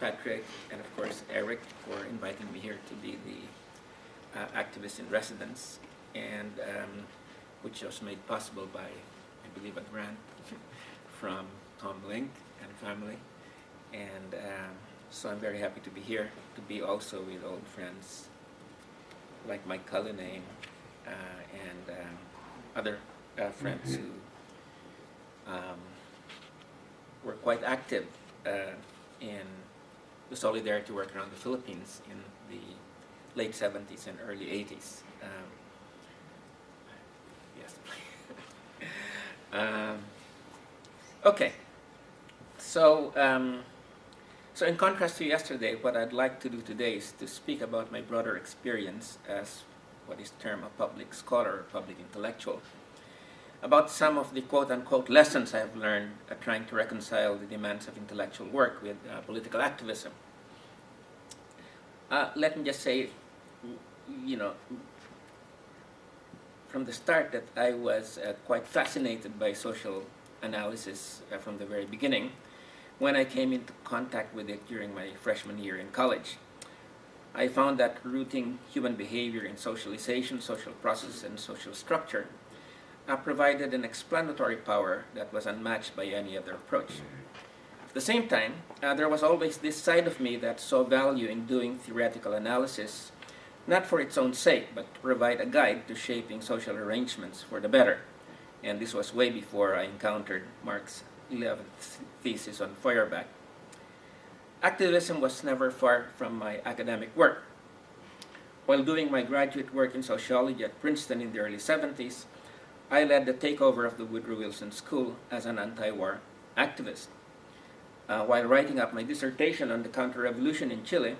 Patrick, and of course Eric for inviting me here to be the uh, activist in residence, and um, which was made possible by, I believe, a grant from Tom Link and family. And um, so I'm very happy to be here, to be also with old friends like Mike Cullinane uh, and um, other uh, friends who um, were quite active uh, in the solidarity work around the Philippines in the late 70s and early 80s. Um, yes. um, okay. So, um, so in contrast to yesterday, what I'd like to do today is to speak about my broader experience as what is termed a public scholar or public intellectual about some of the quote-unquote lessons I have learned uh, trying to reconcile the demands of intellectual work with uh, political activism. Uh, let me just say, you know, from the start that I was uh, quite fascinated by social analysis uh, from the very beginning when I came into contact with it during my freshman year in college. I found that rooting human behavior in socialization, social process, and social structure uh, provided an explanatory power that was unmatched by any other approach. At the same time, uh, there was always this side of me that saw value in doing theoretical analysis, not for its own sake, but to provide a guide to shaping social arrangements for the better. And this was way before I encountered Marx's 11th thesis on Feuerbach. Activism was never far from my academic work. While doing my graduate work in sociology at Princeton in the early 70s, I led the takeover of the Woodrow Wilson School as an anti-war activist. Uh, while writing up my dissertation on the counter-revolution in Chile,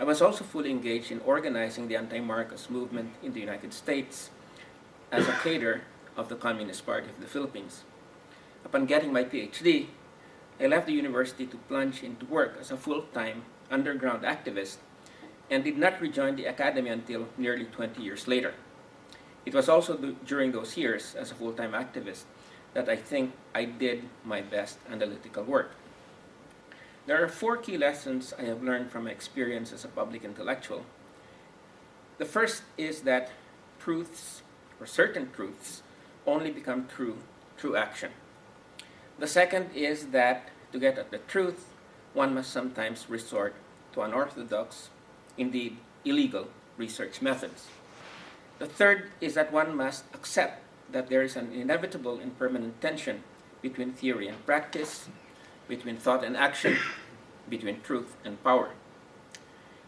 I was also fully engaged in organizing the anti-Marcos movement in the United States as a cadre of the Communist Party of the Philippines. Upon getting my PhD, I left the university to plunge into work as a full-time underground activist and did not rejoin the academy until nearly 20 years later. It was also during those years as a full-time activist that I think I did my best analytical work. There are four key lessons I have learned from my experience as a public intellectual. The first is that truths, or certain truths, only become true through action. The second is that to get at the truth, one must sometimes resort to unorthodox, indeed illegal, research methods. The third is that one must accept that there is an inevitable and permanent tension between theory and practice, between thought and action, between truth and power.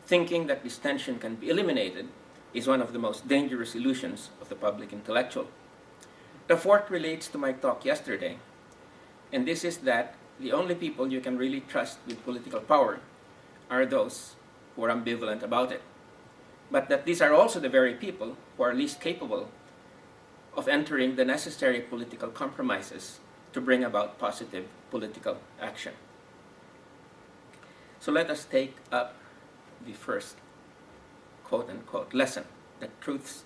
Thinking that this tension can be eliminated is one of the most dangerous illusions of the public intellectual. The fourth relates to my talk yesterday, and this is that the only people you can really trust with political power are those who are ambivalent about it but that these are also the very people who are least capable of entering the necessary political compromises to bring about positive political action. So let us take up the first quote unquote lesson that truths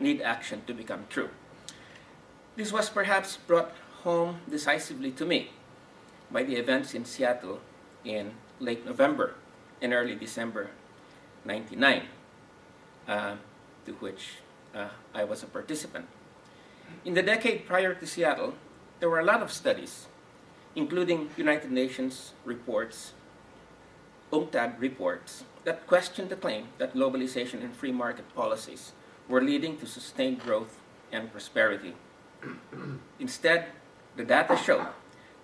need action to become true. This was perhaps brought home decisively to me by the events in Seattle in late November and early December 99 uh, to which uh, I was a participant. In the decade prior to Seattle, there were a lot of studies, including United Nations reports, UNCTAD reports, that questioned the claim that globalization and free market policies were leading to sustained growth and prosperity. Instead, the data showed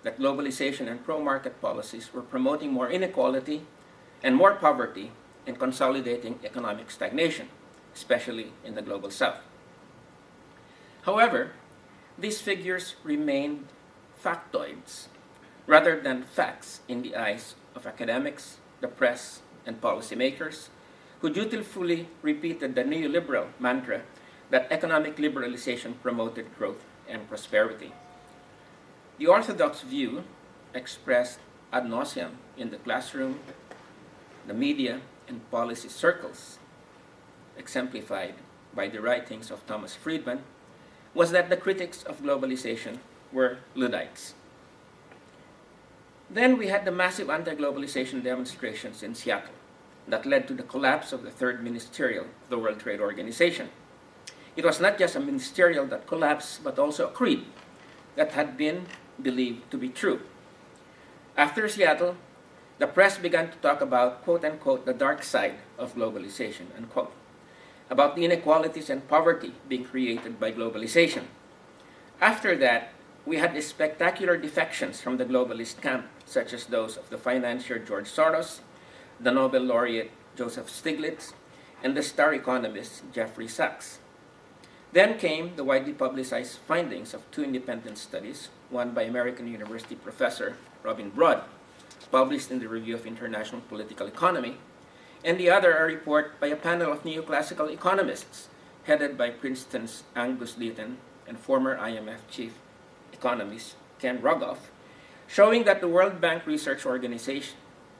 that globalization and pro-market policies were promoting more inequality and more poverty and consolidating economic stagnation, especially in the global south. However, these figures remained factoids rather than facts in the eyes of academics, the press, and policymakers who dutifully repeated the neoliberal mantra that economic liberalization promoted growth and prosperity. The orthodox view expressed ad nauseum in the classroom, the media, and policy circles, exemplified by the writings of Thomas Friedman, was that the critics of globalization were Luddites. Then we had the massive anti-globalization demonstrations in Seattle that led to the collapse of the third ministerial of the World Trade Organization. It was not just a ministerial that collapsed, but also a creed that had been believed to be true. After Seattle, the press began to talk about, quote unquote, the dark side of globalization, unquote, about the inequalities and poverty being created by globalization. After that, we had the spectacular defections from the globalist camp, such as those of the financier George Soros, the Nobel laureate Joseph Stiglitz, and the star economist Jeffrey Sachs. Then came the widely publicized findings of two independent studies, one by American University professor Robin Broad, published in the Review of International Political Economy, and the other a report by a panel of neoclassical economists headed by Princeton's Angus Deaton and former IMF chief economist Ken Rogoff, showing that the World Bank Research Organization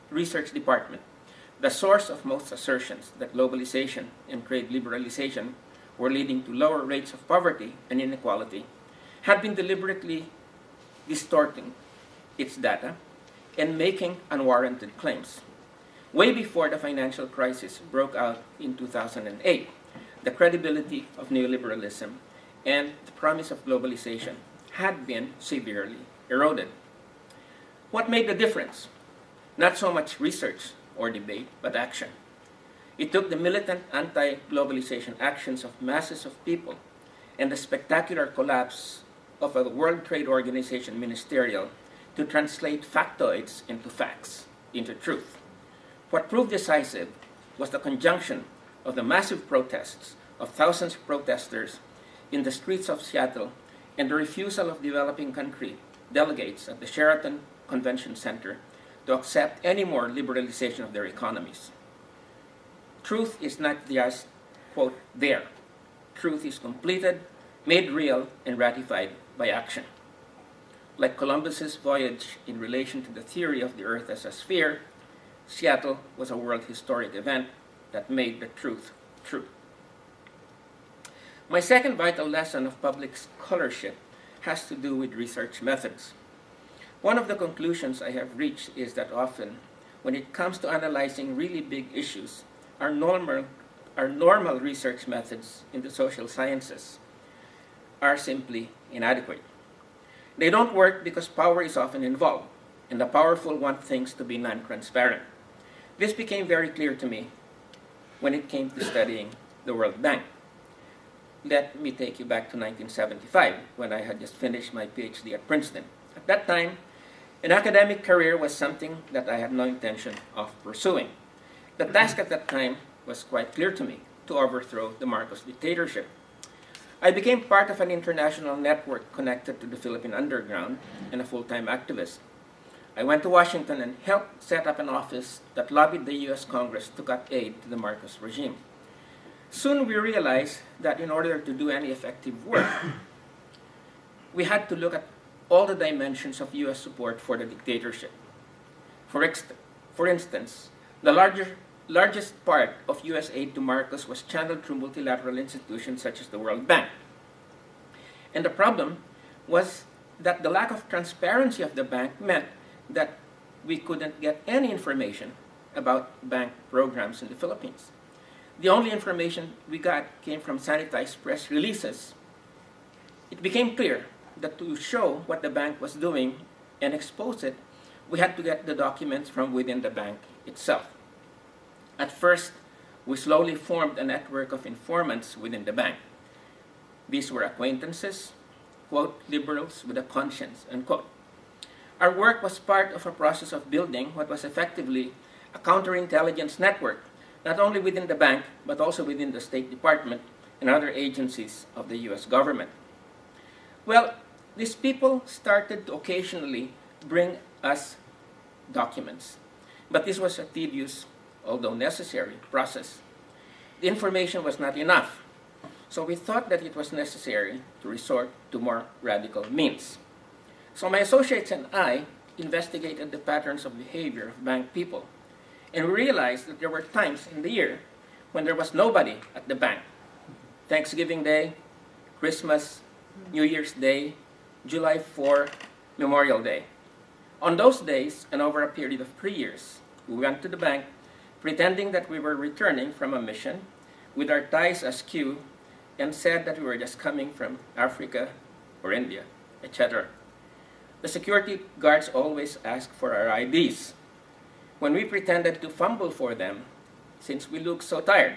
Research Department, the source of most assertions that globalization and trade liberalization were leading to lower rates of poverty and inequality, had been deliberately distorting its data and making unwarranted claims. Way before the financial crisis broke out in 2008, the credibility of neoliberalism and the promise of globalization had been severely eroded. What made the difference? Not so much research or debate, but action. It took the militant anti globalization actions of masses of people and the spectacular collapse of a World Trade Organization ministerial to translate factoids into facts, into truth. What proved decisive was the conjunction of the massive protests of thousands of protesters in the streets of Seattle and the refusal of developing country delegates at the Sheraton Convention Center to accept any more liberalization of their economies. Truth is not just, quote, there. Truth is completed, made real, and ratified by action. Like Columbus's voyage in relation to the theory of the Earth as a sphere, Seattle was a world historic event that made the truth true. My second vital lesson of public scholarship has to do with research methods. One of the conclusions I have reached is that often, when it comes to analyzing really big issues, our normal, our normal research methods in the social sciences are simply inadequate. They don't work because power is often involved, and the powerful want things to be non transparent. This became very clear to me when it came to studying the World Bank. Let me take you back to 1975, when I had just finished my PhD at Princeton. At that time, an academic career was something that I had no intention of pursuing. The task at that time was quite clear to me to overthrow the Marcos dictatorship. I became part of an international network connected to the Philippine underground and a full-time activist. I went to Washington and helped set up an office that lobbied the US Congress to cut aid to the Marcos regime. Soon we realized that in order to do any effective work, we had to look at all the dimensions of US support for the dictatorship. For, for instance, the larger largest part of U.S. aid to Marcos was channeled through multilateral institutions such as the World Bank. And the problem was that the lack of transparency of the bank meant that we couldn't get any information about bank programs in the Philippines. The only information we got came from sanitized press releases. It became clear that to show what the bank was doing and expose it, we had to get the documents from within the bank itself. At first, we slowly formed a network of informants within the bank. These were acquaintances, quote, liberals with a conscience, unquote. Our work was part of a process of building what was effectively a counterintelligence network, not only within the bank, but also within the State Department and other agencies of the US government. Well, these people started to occasionally bring us documents, but this was a tedious although necessary, process. The information was not enough, so we thought that it was necessary to resort to more radical means. So my associates and I investigated the patterns of behavior of bank people, and we realized that there were times in the year when there was nobody at the bank. Thanksgiving Day, Christmas, New Year's Day, July 4, Memorial Day. On those days, and over a period of three years, we went to the bank pretending that we were returning from a mission with our ties askew and said that we were just coming from Africa or India, etc. The security guards always asked for our IDs. When we pretended to fumble for them, since we looked so tired,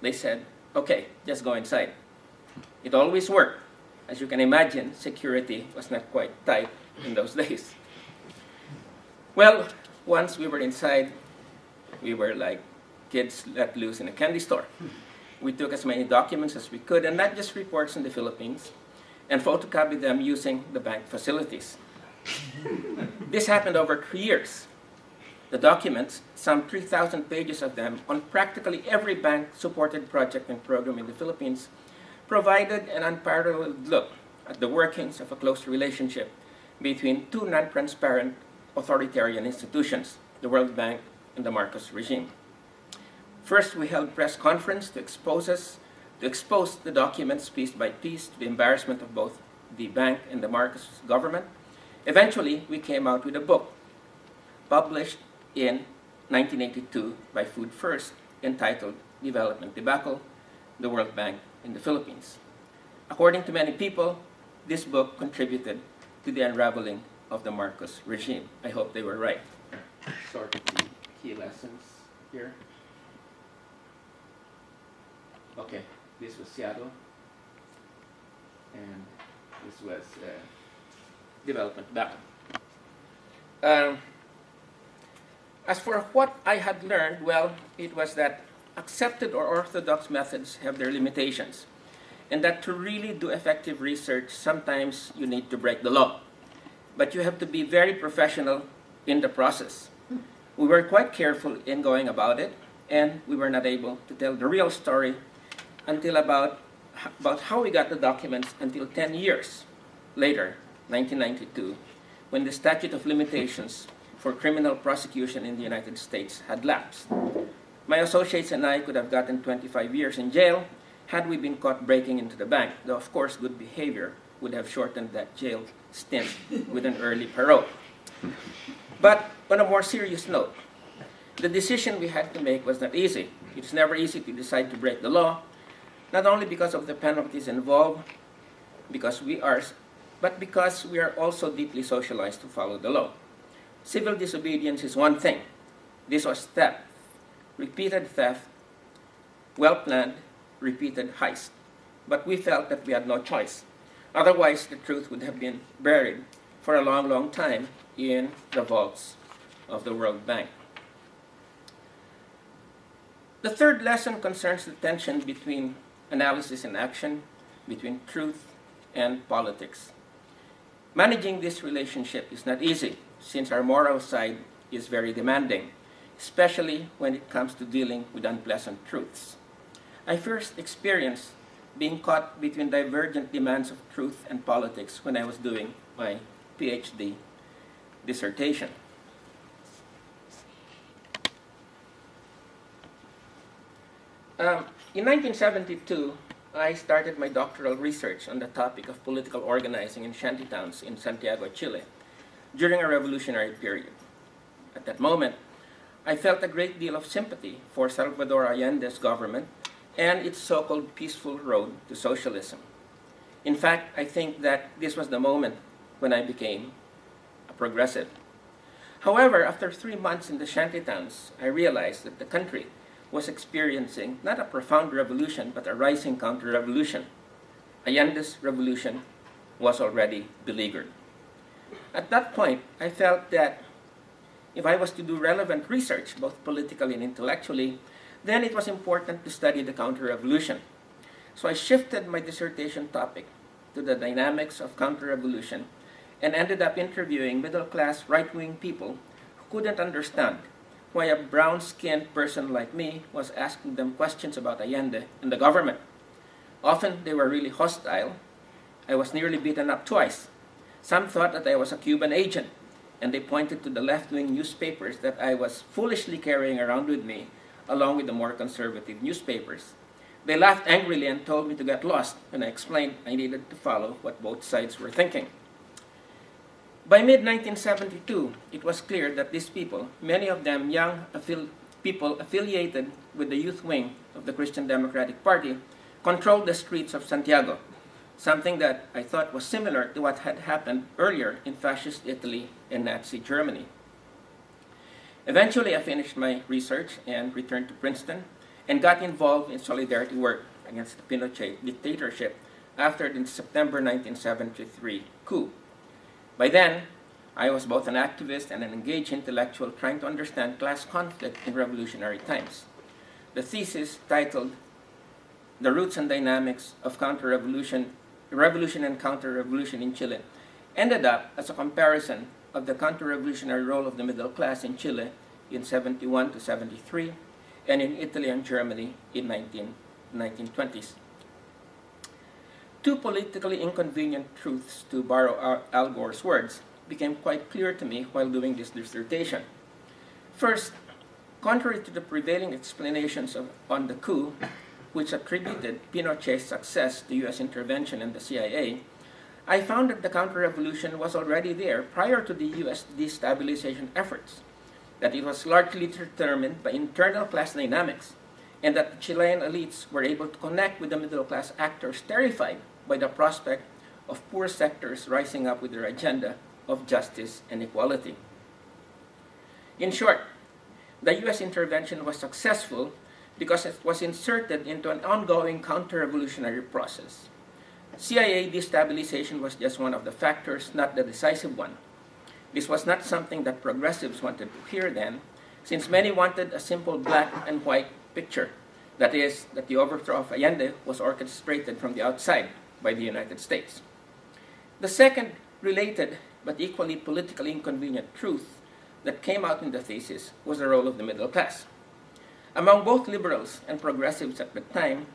they said, okay, just go inside. It always worked. As you can imagine, security was not quite tight in those days. Well, once we were inside, we were like kids let loose in a candy store. Hmm. We took as many documents as we could, and not just reports in the Philippines, and photocopied them using the bank facilities. this happened over three years. The documents, some 3,000 pages of them, on practically every bank-supported project and program in the Philippines, provided an unparalleled look at the workings of a close relationship between two non-transparent authoritarian institutions, the World Bank the Marcos regime. First, we held press conference to expose us, to expose the documents piece by piece to the embarrassment of both the bank and the Marcos government. Eventually, we came out with a book published in 1982 by Food First entitled Development Debacle, the World Bank in the Philippines. According to many people, this book contributed to the unraveling of the Marcos regime. I hope they were right. The key lessons here. Okay, this was Seattle, and this was uh, development back. Um, as for what I had learned, well, it was that accepted or orthodox methods have their limitations, and that to really do effective research, sometimes you need to break the law. But you have to be very professional in the process. We were quite careful in going about it, and we were not able to tell the real story until about, about how we got the documents until 10 years later, 1992, when the statute of limitations for criminal prosecution in the United States had lapsed. My associates and I could have gotten 25 years in jail had we been caught breaking into the bank, though of course good behavior would have shortened that jail stint with an early parole. But on a more serious note, the decision we had to make was not easy. It's never easy to decide to break the law, not only because of the penalties involved, because we are, but because we are also deeply socialized to follow the law. Civil disobedience is one thing. This was theft, repeated theft, well-planned, repeated heist. But we felt that we had no choice. Otherwise, the truth would have been buried for a long, long time in the vaults of the World Bank. The third lesson concerns the tension between analysis and action, between truth and politics. Managing this relationship is not easy since our moral side is very demanding, especially when it comes to dealing with unpleasant truths. I first experienced being caught between divergent demands of truth and politics when I was doing my PhD dissertation. Um, in 1972, I started my doctoral research on the topic of political organizing in shantytowns in Santiago, Chile, during a revolutionary period. At that moment, I felt a great deal of sympathy for Salvador Allende's government and its so-called peaceful road to socialism. In fact, I think that this was the moment when I became a progressive. However, after three months in the shantytowns, I realized that the country was experiencing not a profound revolution, but a rising counter-revolution. Allende's revolution was already beleaguered. At that point, I felt that if I was to do relevant research, both politically and intellectually, then it was important to study the counter-revolution. So I shifted my dissertation topic to the dynamics of counter-revolution and ended up interviewing middle-class right-wing people who couldn't understand why a brown-skinned person like me was asking them questions about Allende and the government. Often they were really hostile. I was nearly beaten up twice. Some thought that I was a Cuban agent, and they pointed to the left-wing newspapers that I was foolishly carrying around with me, along with the more conservative newspapers. They laughed angrily and told me to get lost and I explained I needed to follow what both sides were thinking. By mid-1972, it was clear that these people, many of them young affili people affiliated with the youth wing of the Christian Democratic Party, controlled the streets of Santiago, something that I thought was similar to what had happened earlier in fascist Italy and Nazi Germany. Eventually, I finished my research and returned to Princeton and got involved in solidarity work against the Pinochet dictatorship after the September 1973 coup. By then, I was both an activist and an engaged intellectual trying to understand class conflict in revolutionary times. The thesis, titled The Roots and Dynamics of Counter-Revolution Revolution and Counter-Revolution in Chile, ended up as a comparison of the counter-revolutionary role of the middle class in Chile in 71 to 73 and in Italy and Germany in 19, 1920s. Two politically inconvenient truths, to borrow Al Gore's words, became quite clear to me while doing this dissertation. First, contrary to the prevailing explanations of, on the coup, which attributed Pinochet's success to U.S. intervention and the CIA, I found that the counter-revolution was already there prior to the U.S. destabilization efforts, that it was largely determined by internal class dynamics, and that the Chilean elites were able to connect with the middle-class actors terrified by the prospect of poor sectors rising up with their agenda of justice and equality. In short, the U.S. intervention was successful because it was inserted into an ongoing counter-revolutionary process. CIA destabilization was just one of the factors, not the decisive one. This was not something that progressives wanted to hear then, since many wanted a simple black and white picture. That is, that the overthrow of Allende was orchestrated from the outside by the United States. The second related but equally politically inconvenient truth that came out in the thesis was the role of the middle class. Among both liberals and progressives at the time,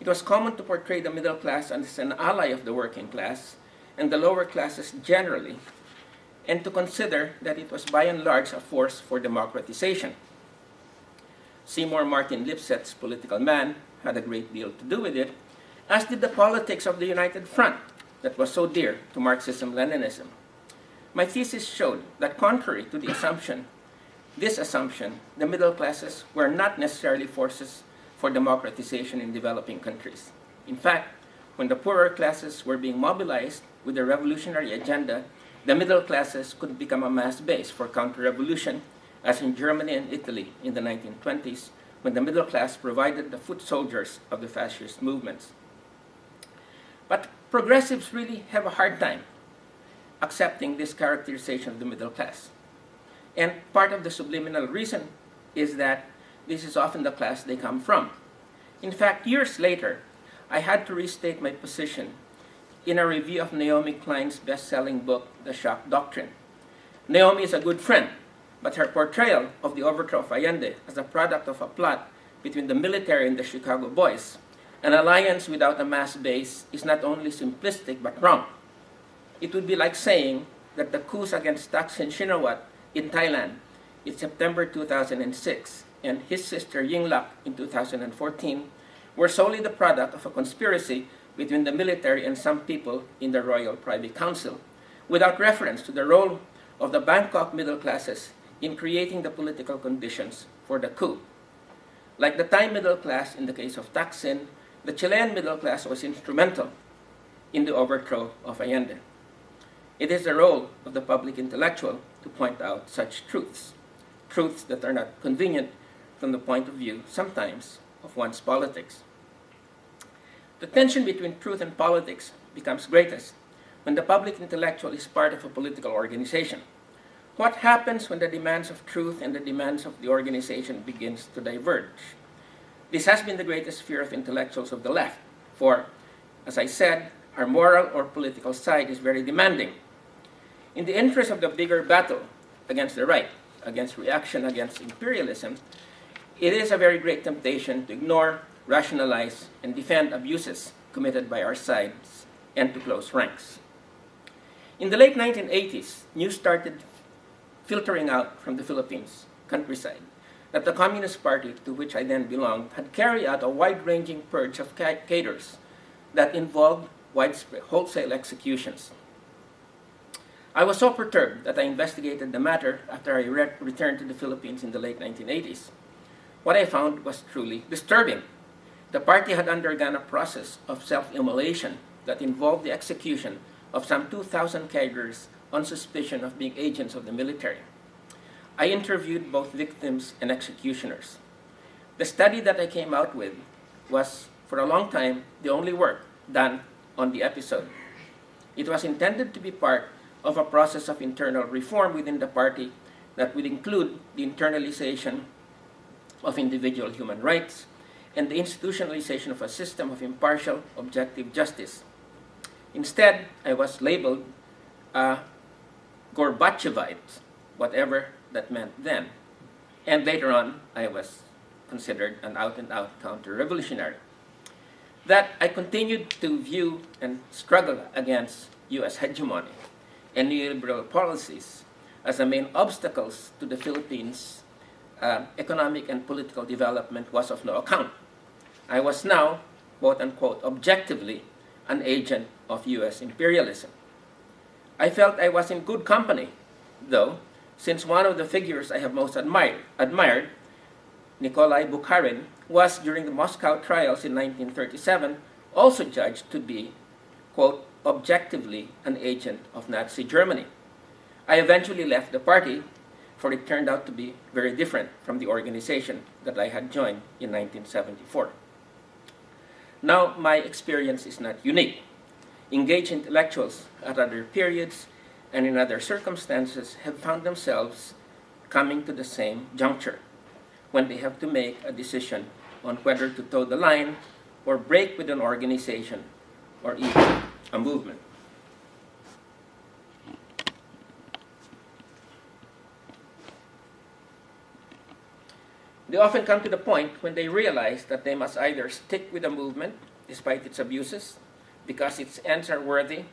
it was common to portray the middle class as an ally of the working class and the lower classes generally, and to consider that it was by and large a force for democratization. Seymour Martin Lipset's political man had a great deal to do with it, as did the politics of the United Front that was so dear to Marxism-Leninism. My thesis showed that contrary to the assumption this assumption, the middle classes were not necessarily forces for democratization in developing countries. In fact, when the poorer classes were being mobilized with a revolutionary agenda, the middle classes could become a mass base for counter-revolution, as in Germany and Italy in the 1920s, when the middle class provided the foot soldiers of the fascist movements. But progressives really have a hard time accepting this characterization of the middle class. And part of the subliminal reason is that this is often the class they come from. In fact, years later, I had to restate my position in a review of Naomi Klein's best-selling book, The Shock Doctrine. Naomi is a good friend, but her portrayal of the overthrow of Allende as a product of a plot between the military and the Chicago Boys, an alliance without a mass base, is not only simplistic but wrong. It would be like saying that the coups against Thaksin Shinawatra in Thailand in September 2006 and his sister Yingluck in 2014 were solely the product of a conspiracy between the military and some people in the Royal Privy Council, without reference to the role of the Bangkok middle classes in creating the political conditions for the coup. Like the Thai middle class in the case of Thaksin, the Chilean middle class was instrumental in the overthrow of Allende. It is the role of the public intellectual to point out such truths, truths that are not convenient from the point of view, sometimes, of one's politics. The tension between truth and politics becomes greatest when the public intellectual is part of a political organization. What happens when the demands of truth and the demands of the organization begins to diverge? This has been the greatest fear of intellectuals of the left, for, as I said, our moral or political side is very demanding in the interest of the bigger battle against the right, against reaction against imperialism, it is a very great temptation to ignore, rationalize, and defend abuses committed by our sides and to close ranks. In the late 1980s, news started filtering out from the Philippines countryside that the Communist Party, to which I then belonged, had carried out a wide-ranging purge of cadres that involved widespread wholesale executions I was so perturbed that I investigated the matter after I re- returned to the Philippines in the late 1980s. What I found was truly disturbing. The party had undergone a process of self immolation that involved the execution of some 2,000 cadres on suspicion of being agents of the military. I interviewed both victims and executioners. The study that I came out with was, for a long time, the only work done on the episode. It was intended to be part of a process of internal reform within the party that would include the internalization of individual human rights and the institutionalization of a system of impartial, objective justice. Instead, I was labeled a Gorbachevite, whatever that meant then. And later on, I was considered an out and out counter revolutionary. That I continued to view and struggle against US hegemony and neoliberal policies as the main obstacles to the Philippines' uh, economic and political development was of no account. I was now, quote unquote, objectively an agent of US imperialism. I felt I was in good company, though, since one of the figures I have most admired, admired Nikolai Bukharin, was during the Moscow trials in 1937 also judged to be, quote, objectively an agent of Nazi Germany. I eventually left the party, for it turned out to be very different from the organization that I had joined in 1974. Now, my experience is not unique. Engaged intellectuals at other periods and in other circumstances have found themselves coming to the same juncture when they have to make a decision on whether to toe the line or break with an organization or even a movement. They often come to the point when they realize that they must either stick with a movement despite its abuses because its ends are worthy,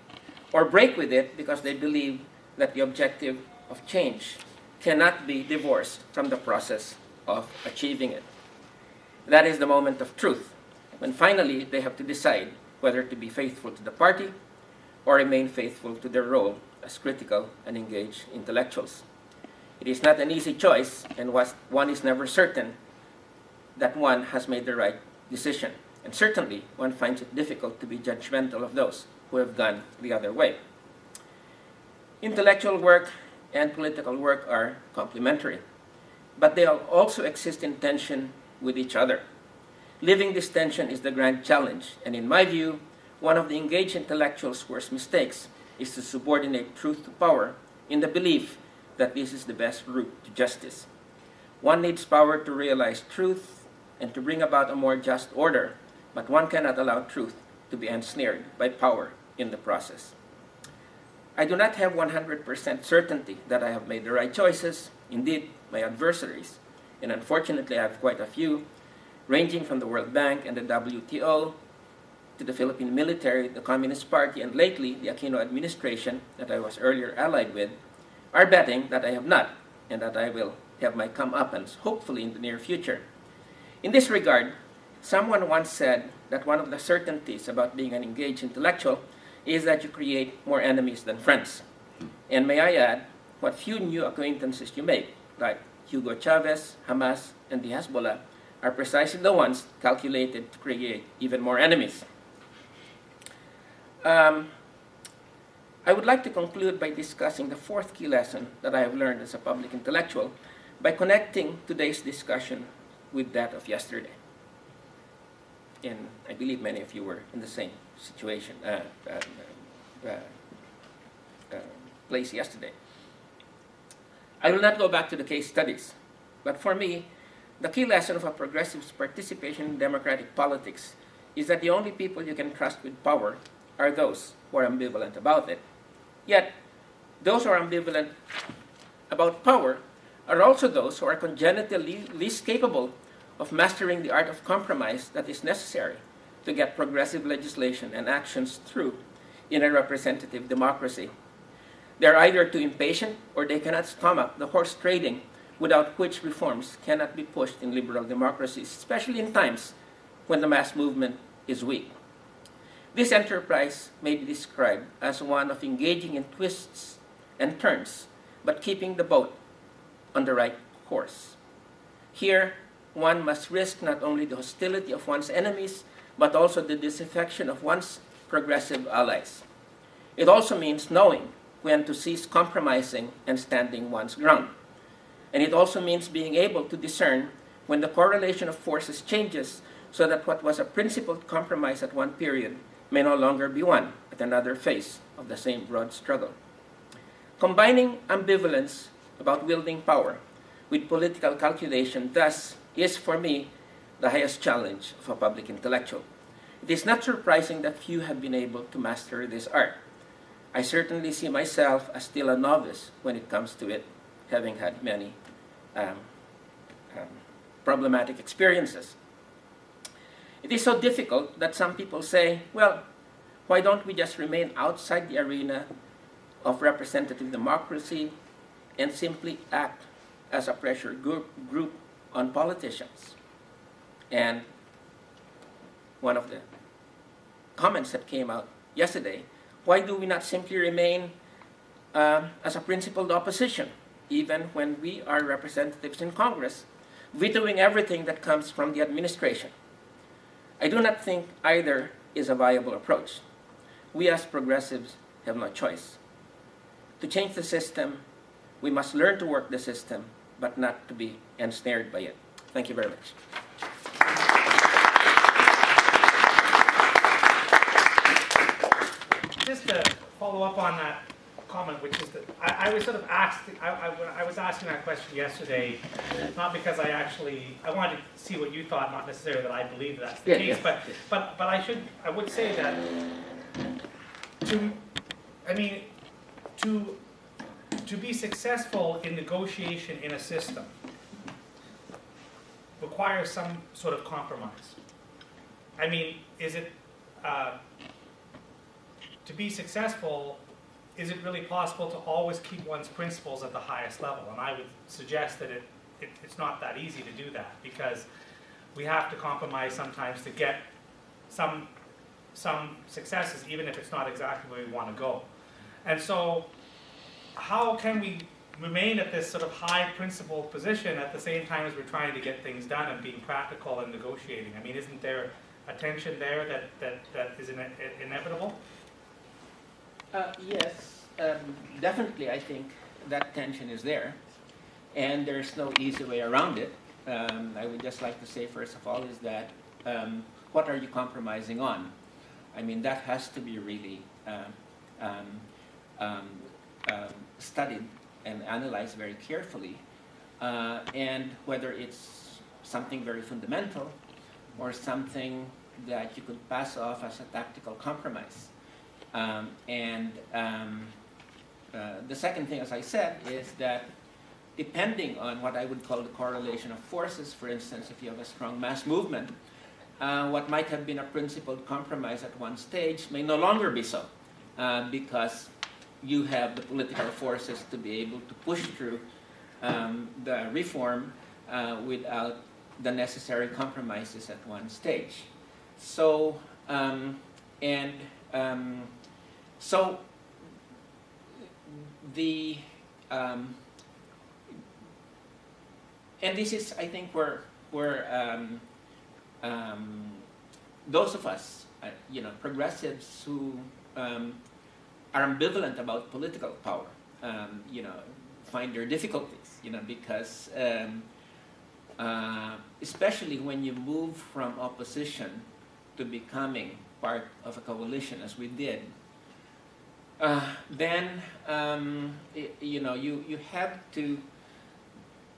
or break with it because they believe that the objective of change cannot be divorced from the process of achieving it. That is the moment of truth, when finally they have to decide whether to be faithful to the party or remain faithful to their role as critical and engaged intellectuals. It is not an easy choice, and one is never certain that one has made the right decision. And certainly, one finds it difficult to be judgmental of those who have gone the other way. Intellectual work and political work are complementary, but they also exist in tension with each other. Living this tension is the grand challenge, and in my view, one of the engaged intellectuals' worst mistakes is to subordinate truth to power in the belief that this is the best route to justice. One needs power to realize truth and to bring about a more just order, but one cannot allow truth to be ensnared by power in the process. I do not have 100% certainty that I have made the right choices. Indeed, my adversaries, and unfortunately I have quite a few, ranging from the World Bank and the WTO to the Philippine military, the Communist Party, and lately the Aquino administration that I was earlier allied with, are betting that I have not, and that I will have my comeuppance, hopefully in the near future. In this regard, someone once said that one of the certainties about being an engaged intellectual is that you create more enemies than friends. And may I add, what few new acquaintances you make, like Hugo Chavez, Hamas, and the Hezbollah, are precisely the ones calculated to create even more enemies. Um, I would like to conclude by discussing the fourth key lesson that I have learned as a public intellectual by connecting today's discussion with that of yesterday. And I believe many of you were in the same situation, uh, uh, uh, uh place yesterday. I will not go back to the case studies, but for me, the key lesson of a progressive's participation in democratic politics is that the only people you can trust with power are those who are ambivalent about it. Yet, those who are ambivalent about power are also those who are congenitally least capable of mastering the art of compromise that is necessary to get progressive legislation and actions through in a representative democracy. They are either too impatient or they cannot stomach the horse trading without which reforms cannot be pushed in liberal democracies, especially in times when the mass movement is weak. This enterprise may be described as one of engaging in twists and turns, but keeping the boat on the right course. Here, one must risk not only the hostility of one's enemies, but also the disaffection of one's progressive allies. It also means knowing when to cease compromising and standing one's ground. And it also means being able to discern when the correlation of forces changes so that what was a principled compromise at one period may no longer be one at another phase of the same broad struggle. Combining ambivalence about wielding power with political calculation thus is for me the highest challenge of a public intellectual. It is not surprising that few have been able to master this art. I certainly see myself as still a novice when it comes to it, having had many um, um, problematic experiences. It is so difficult that some people say, well, why don't we just remain outside the arena of representative democracy and simply act as a pressure group, group on politicians? And one of the comments that came out yesterday, why do we not simply remain uh, as a principled opposition, even when we are representatives in Congress, vetoing everything that comes from the administration? I do not think either is a viable approach. We as progressives have no choice. To change the system, we must learn to work the system, but not to be ensnared by it. Thank you very much. Just to follow up on that comment, which is that I, I was sort of asked, I, I, I, was asking that question yesterday, not because I actually, I wanted to see what you thought, not necessarily that I believe that's the yeah, case, yeah. but, but, but I should, I would say that to, I mean, to, to be successful in negotiation in a system requires some sort of compromise. I mean, is it, uh, to be successful, is it really possible to always keep one's principles at the highest level? And I would suggest that it, it, it's not that easy to do that because we have to compromise sometimes to get some, some successes, even if it's not exactly where we want to go. And so, how can we remain at this sort of high principle position at the same time as we're trying to get things done and being practical and negotiating? I mean, isn't there a tension there that, that, that is ine inevitable? Uh, yes, um, definitely. I think that tension is there, and there's no easy way around it. Um, I would just like to say, first of all, is that um, what are you compromising on? I mean, that has to be really um, um, um, studied and analyzed very carefully, uh, and whether it's something very fundamental or something that you could pass off as a tactical compromise. Um, and um, uh, the second thing, as I said, is that depending on what I would call the correlation of forces, for instance, if you have a strong mass movement, uh, what might have been a principled compromise at one stage may no longer be so, uh, because you have the political forces to be able to push through um, the reform uh, without the necessary compromises at one stage. So, um, and um, so the um, and this is, I think, where where um, um, those of us, uh, you know, progressives who um, are ambivalent about political power, um, you know, find their difficulties, you know, because um, uh, especially when you move from opposition to becoming part of a coalition, as we did, uh, then um, it, you know you, you have to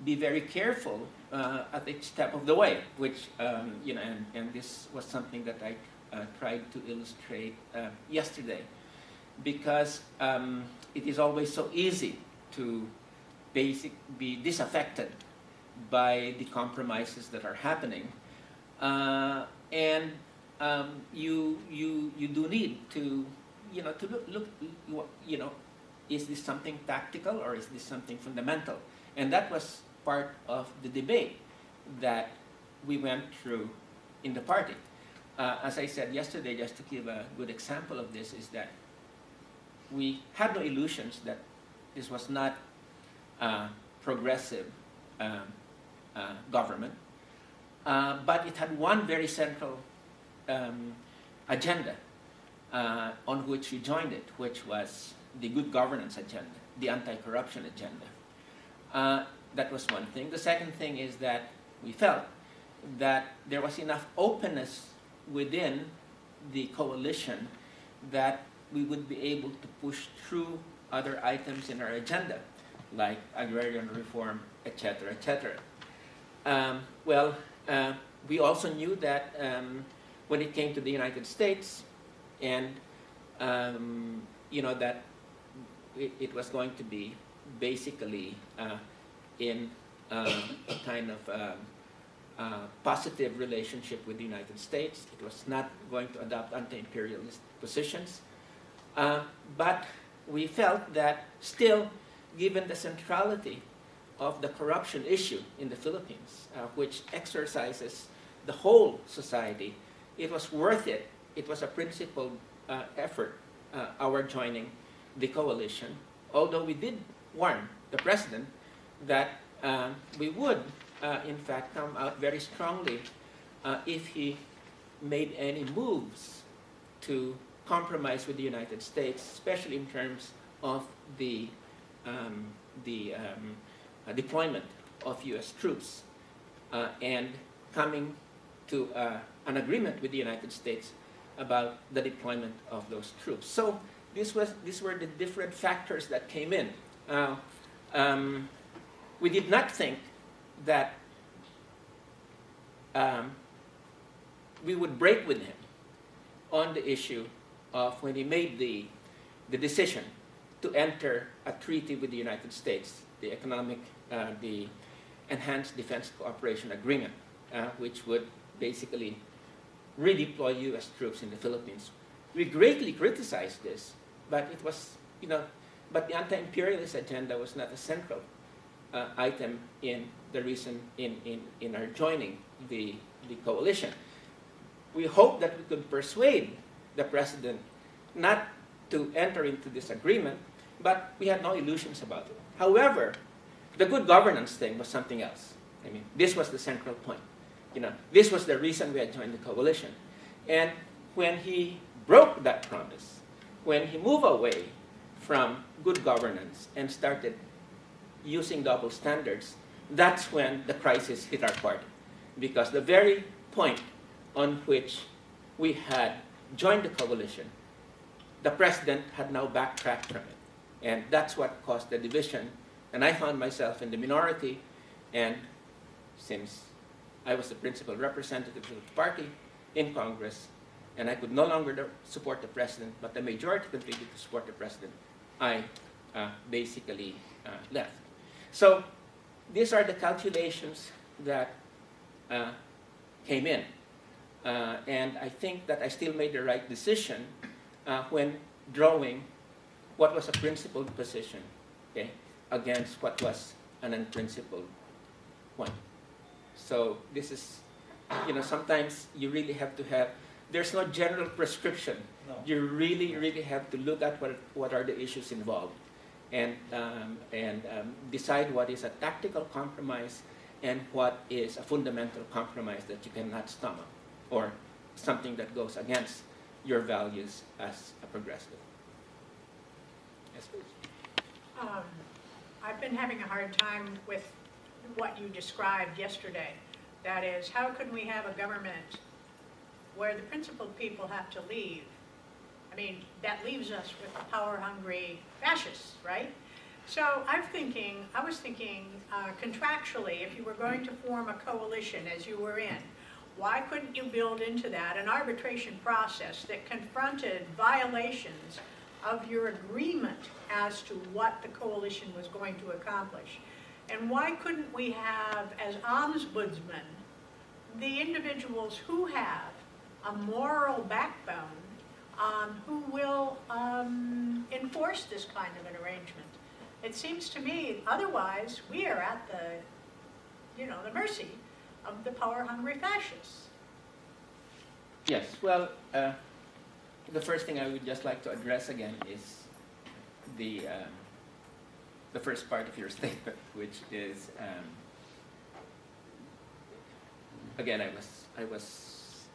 be very careful uh, at each step of the way, which um, you know, and, and this was something that I uh, tried to illustrate uh, yesterday, because um, it is always so easy to basic be disaffected by the compromises that are happening, uh, and um, you you you do need to you know, to look, look, you know, is this something tactical or is this something fundamental? And that was part of the debate that we went through in the party. Uh, as I said yesterday, just to give a good example of this, is that we had no illusions that This was not uh, progressive um, uh, government, uh, but it had one very central um, agenda uh, on which we joined it, which was the good governance agenda, the anti-corruption agenda. Uh, that was one thing. The second thing is that we felt that there was enough openness within the coalition that we would be able to push through other items in our agenda, like agrarian reform, etc., etc. Um, well, uh, we also knew that um, when it came to the United States, and um, you know that it, it, was going to be basically uh, in uh, a kind of um, uh, positive relationship with the United States. It was not going to adopt anti-imperialist positions. Uh, but we felt that still, given the centrality of the corruption issue in the Philippines, uh, which exercises the whole society, it was worth it. It was a principled uh, effort, uh, our joining the coalition, although we did warn the president that uh, we would, uh, in fact, come out very strongly uh, if he made any moves to compromise with the United States, especially in terms of the, um, the um, uh, deployment of U.S. troops and coming to an agreement with the United States about the deployment of those troops. So this was, these were the different factors that came in. Uh, um, we did not think that um, we would break with him on the issue of when he made the, the decision to enter a treaty with the United States, the economic, uh, the enhanced defense cooperation agreement, uh, which would basically redeploy U.S. troops in the Philippines. We greatly criticized this, but it was, you know, but the anti-imperialist agenda was not a central uh, item in the reason in, in, in our joining the, the coalition. We hope that we could persuade the president not to enter into this agreement, but we had no illusions about it. However, the good governance thing was something else. I mean, this was the central point. You know, this was the reason we had joined the coalition. And when he broke that promise, when he moved away from good governance and started using double standards, that's when the crisis hit our party. Because the very point on which we had joined the coalition, the president had now backtracked from it. And that's what caused the division. And I found myself in the minority. And since I was the principal representative of the party in Congress, and I could no longer support the president, but the majority continued to support the president, I uh, basically uh, left. So these are the calculations that uh, came in. Uh, and I think that I still made the right decision uh, when drawing what was a principled position okay, against what was an unprincipled one. So this is, you know, sometimes you really have to have, there's no general prescription. No. You really, really have to look at what, what are the issues involved and, um, and um, decide what is a tactical compromise and what is a fundamental compromise that you cannot stomach or something that goes against your values as a progressive. Yes, please. Um, I've been having a hard time with what you described yesterday. That is, how can we have a government where the principled people have to leave I mean, that leaves us with power-hungry fascists, right? So I'm thinking, I was thinking uh, contractually, if you were going to form a coalition as you were in, why couldn't you build into that an arbitration process that confronted violations of your agreement as to what the coalition was going to accomplish? And why couldn't we have, as ombudsmen, the individuals who have a moral backbone um, who will um, enforce this kind of an arrangement. It seems to me, otherwise, we are at the, you know, the mercy of the power-hungry fascists. Yes, well, uh, the first thing I would just like to address again is the, uh, the first part of your statement, which is, um, again, I was, I was,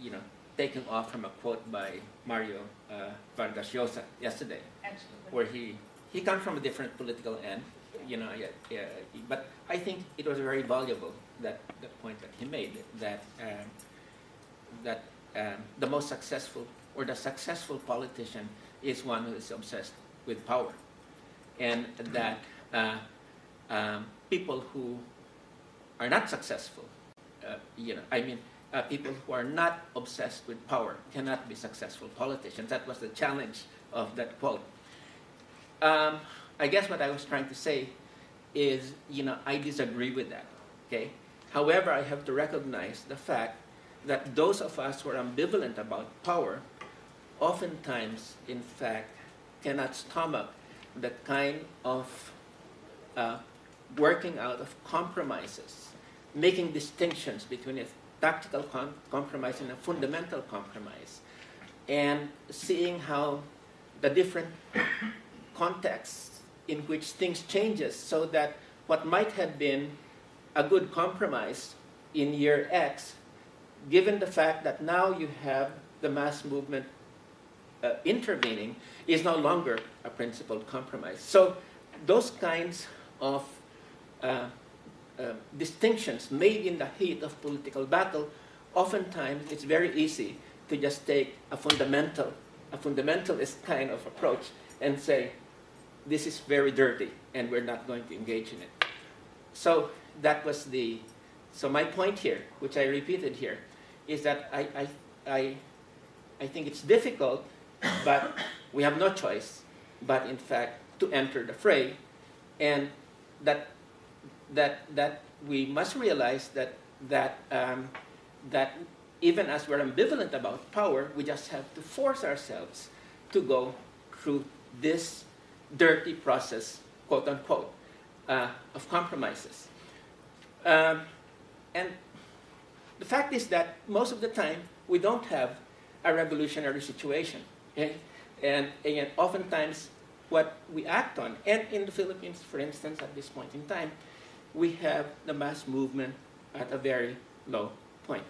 you know, taking off from a quote by Mario uh, Vargas Llosa yesterday, Absolutely. where he, he comes from a different political end, you know, yeah, yeah, but I think it was very valuable, that, the point that he made, that, um, that um, the most successful, or the successful politician is one who is obsessed with power. And that uh, um, people who are not successful, uh, you know, I mean, uh, people who are not obsessed with power cannot be successful politicians. That was the challenge of that quote. Um, I guess what I was trying to say is, you know, I disagree with that. Okay. However, I have to recognize the fact that those of us who are ambivalent about power, oftentimes, in fact, cannot stomach the kind of uh, working out of compromises, making distinctions between a tactical com- compromise and a fundamental compromise, and seeing how the different contexts in which things changes so that what might have been a good compromise in year X, given the fact that now you have the mass movement uh, intervening, is no longer a principled compromise. So those kinds of uh, uh, distinctions made in the heat of political battle, oftentimes it's very easy to just take a fundamental, a fundamentalist kind of approach and say, this is very dirty and we're not going to engage in it. So that was the, so my point here, which I repeated here, is that I, I, I, I think it's difficult, but we have no choice, but in fact to enter the fray, and that, that, that we must realize that, that, um, that even as we're ambivalent about power, we just have to force ourselves to go through this dirty process, quote unquote, uh, of compromises. Um, and the fact is that most of the time we don't have a revolutionary situation. Okay? And, and oftentimes what we act on, and in the Philippines, for instance, at this point in time, we have the mass movement at a very low point.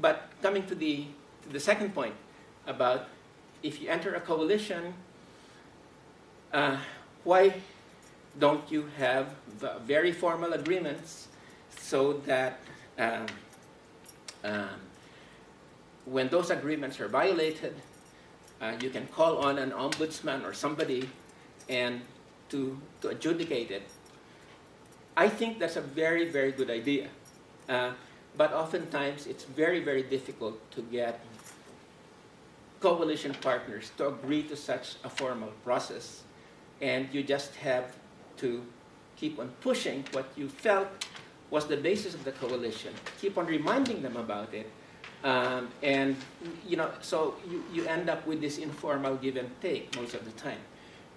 But coming to the, to the second point about if you enter a coalition, uh, why don't you have very formal agreements so that um, um, when those agreements are violated, uh, you can call on an ombudsman or somebody and to, to adjudicate it. I think that's a very, very good idea. Uh, but oftentimes it's very, very difficult to get coalition partners to agree to such a formal process. And you just have to keep on pushing what you felt was the basis of the coalition, keep on reminding them about it. Um, and, you know, so you, you end up with this informal give and take most of the time.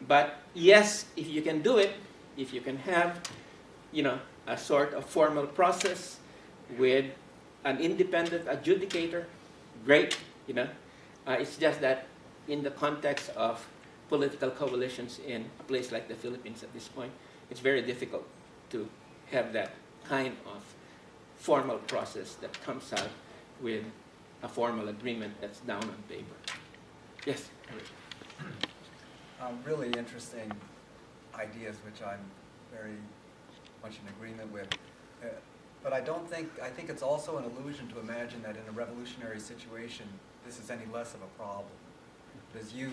But yes, if you can do it, if you can have, you know, a sort of formal process with an independent adjudicator, great, you know. Uh, it's just that in the context of political coalitions in a place like the Philippines at this point, it's very difficult to have that kind of formal process that comes out with a formal agreement that's down on paper. Yes? Um, really interesting ideas, which I'm very much in agreement with. Uh, but I don't think, I think it's also an illusion to imagine that in a revolutionary situation, this is any less of a problem. Because you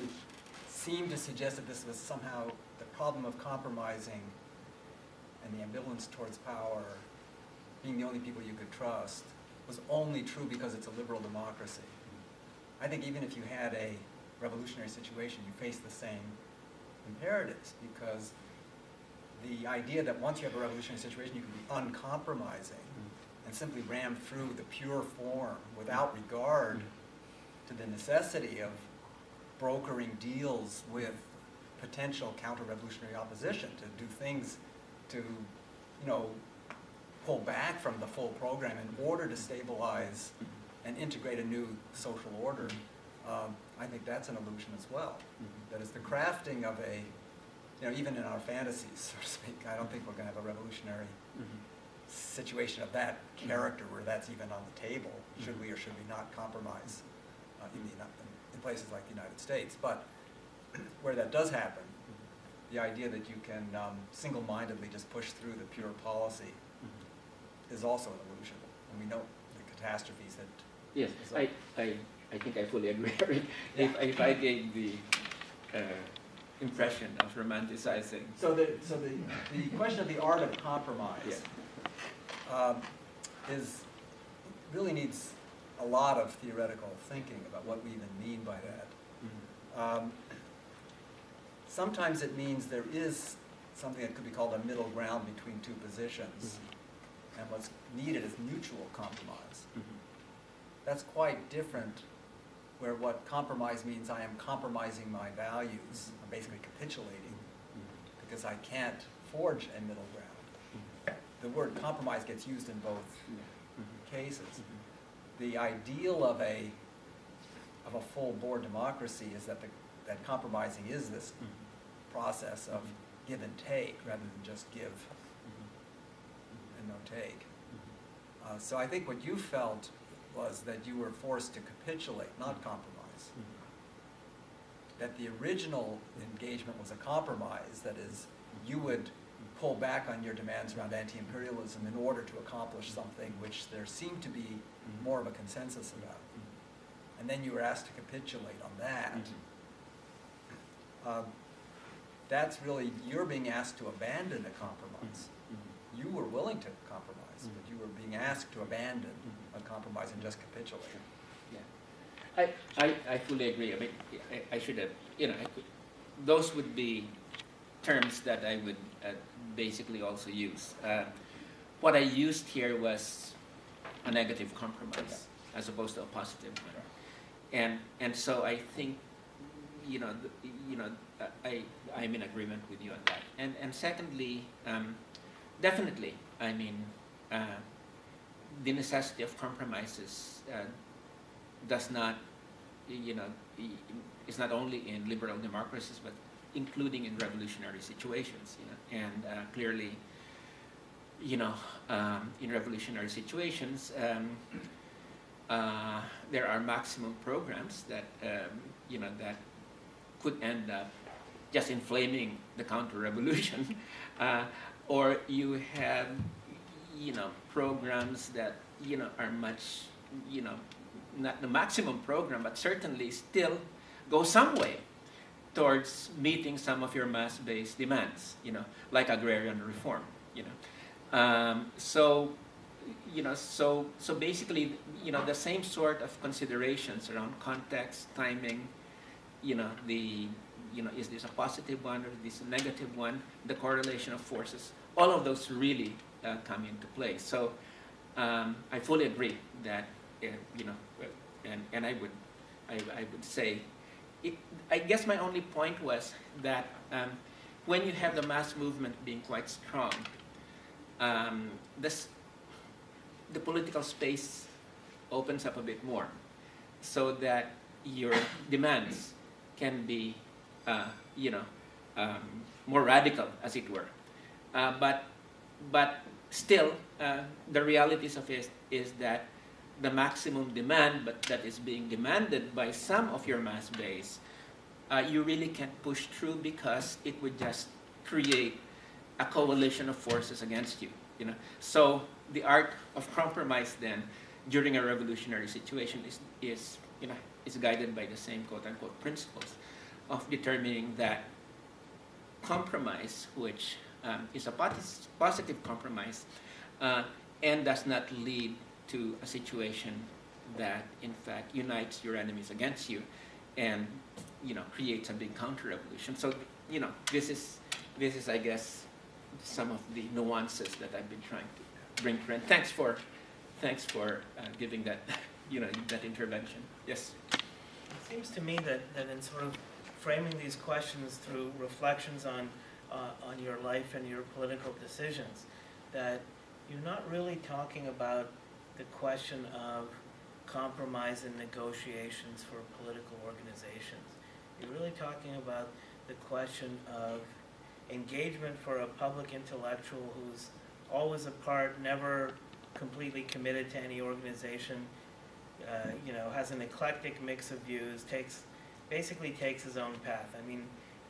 seem to suggest that this was somehow the problem of compromising and the ambivalence towards power, being the only people you could trust, was only true because it's a liberal democracy. I think even if you had a revolutionary situation, you face the same imperatives because the idea that once you have a revolutionary situation, you can be uncompromising and simply ram through the pure form without regard to the necessity of brokering deals with potential counter-revolutionary opposition to do things to, you know, pull back from the full program in order to stabilize and integrate a new social order. Um, I think that's an illusion as well. That is the crafting of a you know, even in our fantasies, so to speak, I don't think we're gonna have a revolutionary Mhm. situation of that character where that's even on the table, should we or should we not compromise uh, in the, in places like the United States. But where that does happen, the idea that you can um, single-mindedly just push through the pure policy. Is also an illusion. And we know the catastrophes that, Yes, I, I, I think I fully agree. If, Yeah. if I gave the uh, impression of romanticizing. so the, so the, the question of the art of compromise yeah. um, is, really needs a lot of theoretical thinking about what we even mean by that. Mhm. Um, Sometimes it means there is something that could be called a middle ground between two positions, and what's needed is mutual compromise. Mhm. That's quite different, where what compromise means, I am compromising my values, I'm basically capitulating, Mhm. because I can't forge a middle ground. Mhm. The word compromise gets used in both. Mhm. cases. Mhm. The ideal of a, of a full board democracy is that the, that compromising is this process of give and take rather than just give. And no take. Uh, so I think what you felt was that you were forced to capitulate, not compromise. Mhm. That the original engagement was a compromise, that is, you would pull back on your demands around anti-imperialism in order to accomplish something which there seemed to be more of a consensus about. And then you were asked to capitulate on that. Mhm. Um, That's really, you're being asked to abandon a compromise. Mhm. You were willing to compromise, but Mhm. you were being asked to abandon Mhm. a compromise and just capitulate. Yeah. I, I, I fully agree. I mean, I, I should have, you know, I could, those would be terms that I would uh, basically also use. Uh, what I used here was a negative compromise as opposed to a positive one. And, and so I think, you know, the, you know, I, I'm in agreement with you on that. And, and secondly, um, definitely, I mean, uh, the necessity of compromises uh, does not, you know, is not only in liberal democracies, but including in revolutionary situations, you know, and uh, clearly, you know, um, in revolutionary situations, um, uh, there are maximum programs that, um, you know, that could end up just inflaming the counter-revolution, uh, or you have, you know, programs that, you know, are much, you know, not the maximum program, but certainly still go some way towards meeting some of your mass-based demands, you know, like agrarian reform, you know. Um, so, you know, so so basically, you know, the same sort of considerations around context, timing, you know, the, you know, is this a positive one or is this a negative one? The correlation of forces, all of those really uh, come into play. So, um, I fully agree that, uh, you know, and and I would, I, I would say, it, I guess my only point was that um, when you have the mass movement being quite strong, um, this, the political space opens up a bit more so that your demands can be, uh, you know, um, more radical, as it were. Uh, but, but still, uh, the realities of it is that the maximum demand, but that is being demanded by some of your mass base, uh, you really can't push through because it would just create a coalition of forces against you. You know, so the art of compromise then during a revolutionary situation is, is you know is guided by the same quote unquote principles of determining that compromise, which um, is a positive compromise, uh, and does not lead to a situation that in fact unites your enemies against you and you know creates a big counter revolution so you know this is this is i guess some of the nuances that i've been trying to bring to and thanks for thanks for uh, giving that you know that intervention. Yes? It seems to me that, that in sort of framing these questions through reflections on, uh, on your life and your political decisions, that you're not really talking about the question of compromise and negotiations for political organizations. You're really talking about the question of engagement for a public intellectual who's always apart, never completely committed to any organization, uh, you know, has an eclectic mix of views, takes, basically takes his own path. I mean,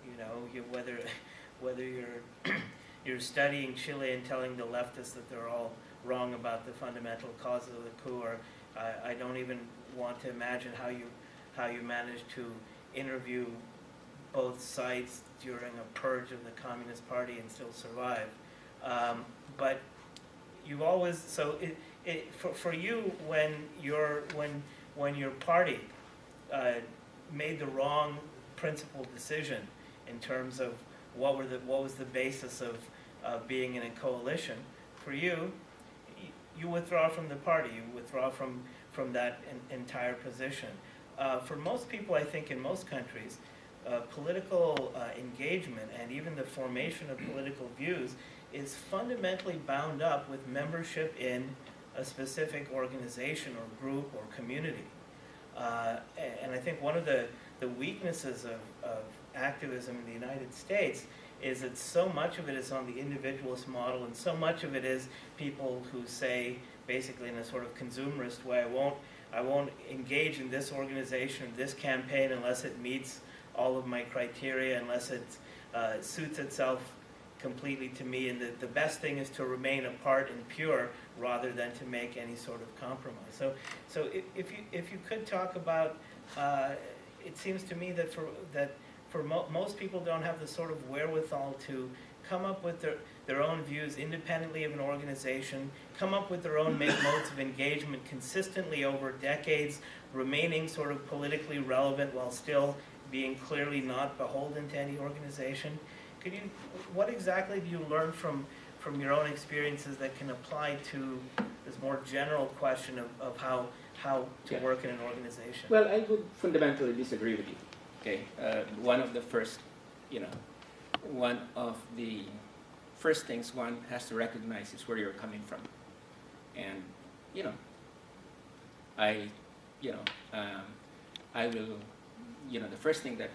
you know, you, whether, whether you're, you're studying Chile and telling the leftists that they're all wrong about the fundamental causes of the coup, or I, I don't even want to imagine how you, how you managed to interview both sides during a purge of the Communist Party and still survive. Um, but you've always so it, it for, for you when your when when your party uh, made the wrong principal decision in terms of what were the what was the basis of uh, being in a coalition for you you withdraw from the party you withdraw from from that in, entire position uh, for most people I think in most countries uh, political uh, engagement and even the formation of political views is fundamentally bound up with membership in a specific organization or group or community. Uh, and I think one of the, the weaknesses of, of activism in the United States is that so much of it is on the individualist model and so much of it is people who say basically in a sort of consumerist way, I won't, I won't engage in this organization, this campaign unless it meets all of my criteria, unless it uh, suits itself completely to me, and the, the best thing is to remain apart and pure rather than to make any sort of compromise. So, so if, if you if you could talk about, uh, it seems to me that for that for mo most people don't have the sort of wherewithal to come up with their their own views independently of an organization, come up with their own modes of engagement consistently over decades, remaining sort of politically relevant while still being clearly not beholden to any organization. Could you, what exactly do you learn from, from your own experiences that can apply to this more general question of, of how, how to Yeah. work in an organization? Well, I would fundamentally disagree with you. Okay, uh, one of the first, you know, one of the first things one has to recognize is where you're coming from, and you know, I, you know, um, I will, you know, the first thing that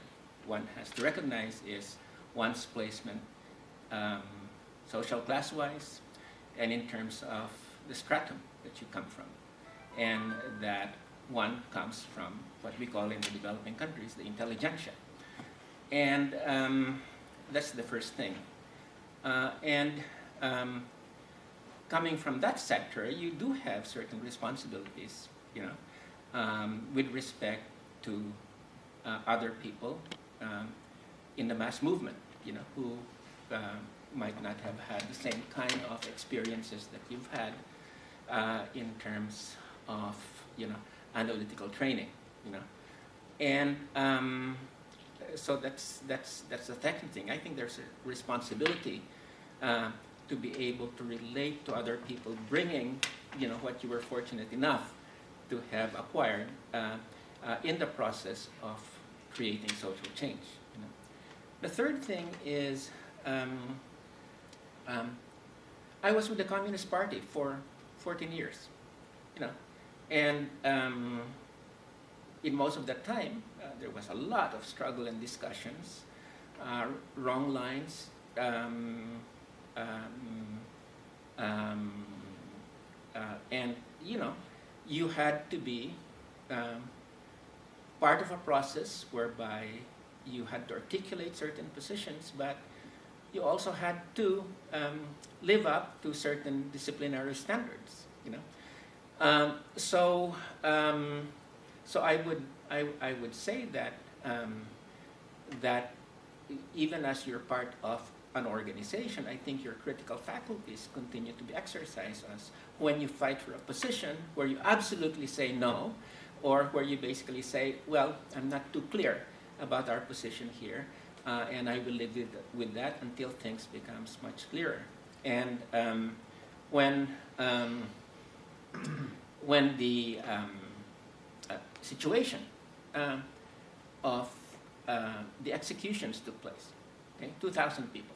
one has to recognize is one's placement, um, social class-wise, and in terms of the stratum that you come from, and that one comes from what we call in the developing countries the intelligentsia, and um, that's the first thing. Uh, and um, coming from that sector, you do have certain responsibilities, you know, um, with respect to uh, other people um, in the mass movement, you know, who uh, might not have had the same kind of experiences that you've had uh, in terms of, you know, analytical training, you know. And um, so that's, that's, that's the second thing. I think there's a responsibility uh, to be able to relate to other people, bringing, you know, what you were fortunate enough to have acquired uh, uh, in the process of creating social change. You know. The third thing is um, um, I was with the Communist Party for 14 years, you know, and um, in most of that time, uh, there was a lot of struggle and discussions, uh, wrong lines, um, um, um, uh, and you know, you had to be um, part of a process whereby you had to articulate certain positions, but you also had to um, live up to certain disciplinary standards. You know, um, so um, so I would I, I would say that um, that even as you're part of an organization, I think your critical faculties continue to be exercised as when you fight for a position where you absolutely say no, or where you basically say, well, I'm not too clear about our position here, uh, and I will live with, with that until things becomes much clearer. And um, when um, when the um, uh, situation um, of uh, the executions took place, okay, 2,000 people.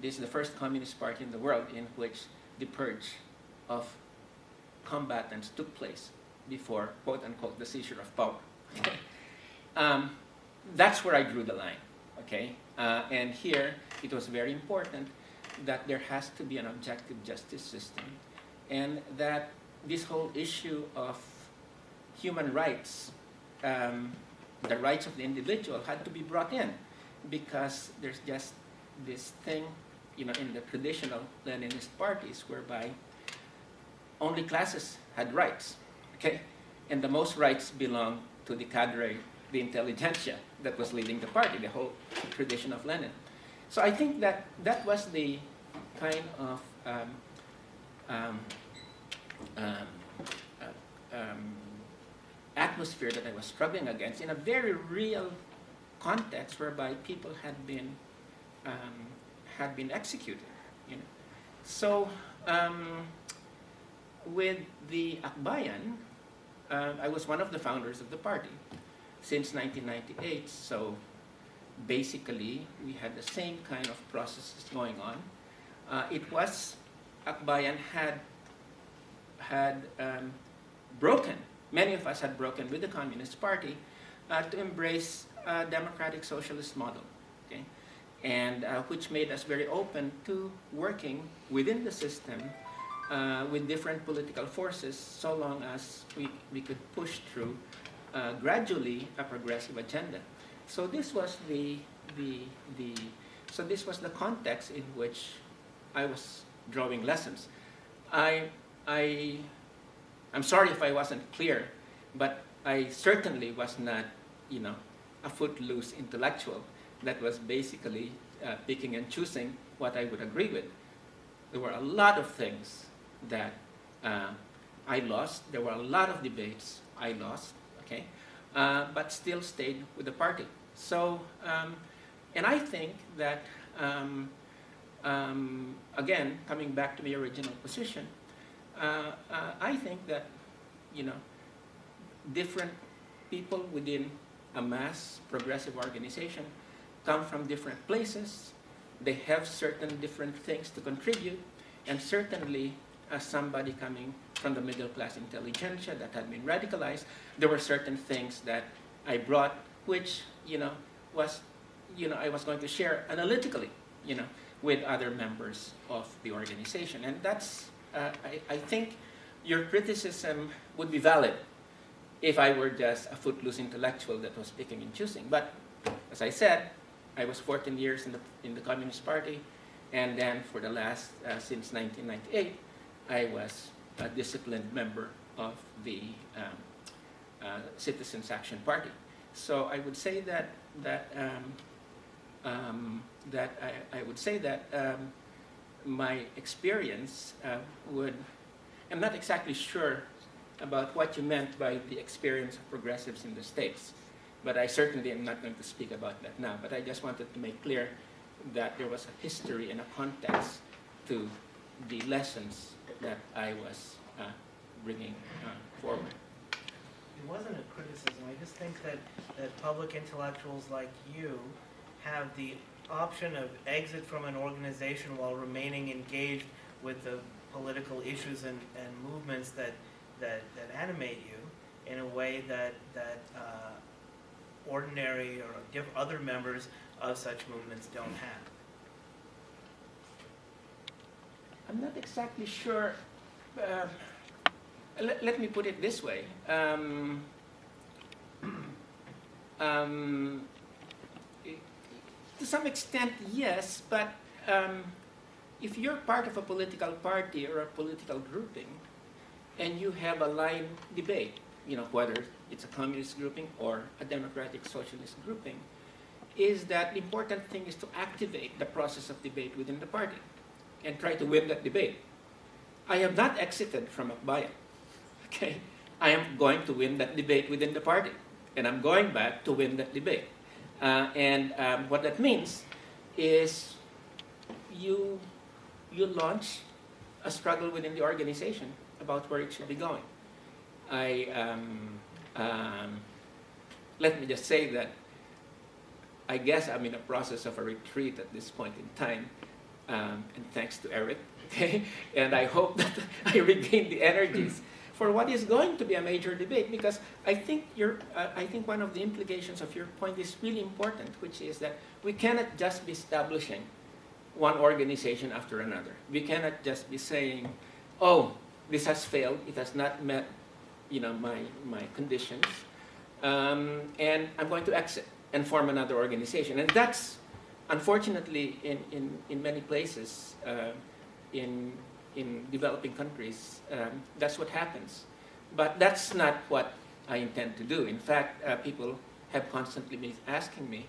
This is the first communist party in the world in which the purge of combatants took place before, quote unquote, the seizure of power. Okay? Um, that's where I drew the line. Okay, uh, and here it was very important that there has to be an objective justice system, and that this whole issue of human rights, um, the rights of the individual, had to be brought in, because there's just this thing, you know, in the traditional Leninist parties whereby only classes had rights, okay, and the most rights belong to the cadre, the intelligentsia that was leading the party, the whole tradition of Lenin. So I think that that was the kind of um, um, um, uh, um, atmosphere that I was struggling against in a very real context whereby people had been um, had been executed. You know, so um, with the Akbayan, uh, I was one of the founders of the party since 1998. So basically, we had the same kind of processes going on. Uh, it was Akbayan had had um, broken. Many of us had broken with the Communist Party uh, to embrace a democratic socialist model, okay, and uh, which made us very open to working within the system uh, with different political forces, so long as we, we could push through uh, gradually a progressive agenda. So this was the, the, the, so this was the context in which I was drawing lessons. I, I, I'm sorry if I wasn't clear, but I certainly was not, you know, a footloose intellectual that was basically uh, picking and choosing what I would agree with. There were a lot of things that uh, I lost. There were a lot of debates I lost, okay, uh, but still stayed with the party. So, um, and I think that, um, um, again, coming back to my original position, uh, uh, I think that, you know, different people within a mass progressive organization come from different places. They have certain different things to contribute, and certainly as somebody coming from the middle class intelligentsia that had been radicalized, there were certain things that I brought, which you know was, you know, I was going to share analytically, you know, with other members of the organization, and that's uh, I, I think your criticism would be valid if I were just a footloose intellectual that was picking and choosing. But as I said, I was 14 years in the in the Communist Party, and then for the last uh, since 1998. I was a disciplined member of the um, uh, Citizens Action Party. So I would say that that um, um, that I, I, would say that um, my experience uh, would. I'm not exactly sure about what you meant by the experience of progressives in the states, but I certainly am not going to speak about that now. But I just wanted to make clear that there was a history and a context to the lessons that I was uh, bringing uh, forward. It wasn't a criticism. I just think that, that public intellectuals like you have the option of exit from an organization while remaining engaged with the political issues and, and movements that, that, that animate you in a way that, that uh, ordinary or other members of such movements don't have. I'm not exactly sure. Uh, let, let, me put it this way. Um, um, to some extent, yes, but um, if you're part of a political party or a political grouping and you have a line debate, you know, whether it's a communist grouping or a democratic socialist grouping, is that the important thing is to activate the process of debate within the party and try to win that debate. I have not exited from Akbayan. Okay? I am going to win that debate within the party. And I'm going back to win that debate. Uh, and um, what that means is you, you launch a struggle within the organization about where it should be going. I, um, um, let me just say that I guess I'm in a process of a retreat at this point in time um, and thanks to Erik. Okay? And I hope that I regain the energies for what is going to be a major debate because I think your uh, I think one of the implications of your point is really important, which is that we cannot just be establishing one organization after another. We cannot just be saying, "Oh, this has failed. It has not met, you know, my my conditions, um, and I'm going to exit and form another organization." And that's unfortunately in in, in many places uh, in in developing countries, um, that's what happens. But that's not what I intend to do. In fact, uh, people have constantly been asking me,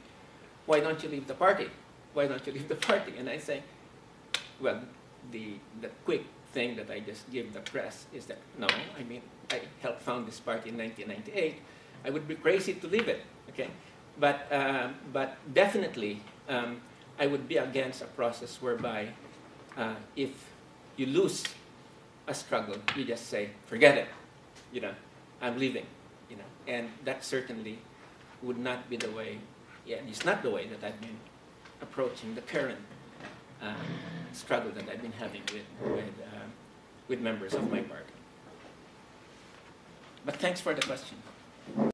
why don't you leave the party? Why don't you leave the party? And I say, well, the, the quick thing that I just give the press is that, no, I mean, I helped found this party in 1998. I would be crazy to leave it, okay? But, uh, but definitely, um, I would be against a process whereby uh, if you lose a struggle, you just say, forget it, you know, I'm leaving, you know, and that certainly would not be the way, yeah, it's not the way that I've been approaching the current uh, struggle that I've been having with, with, uh, with members of my party. But thanks for the question.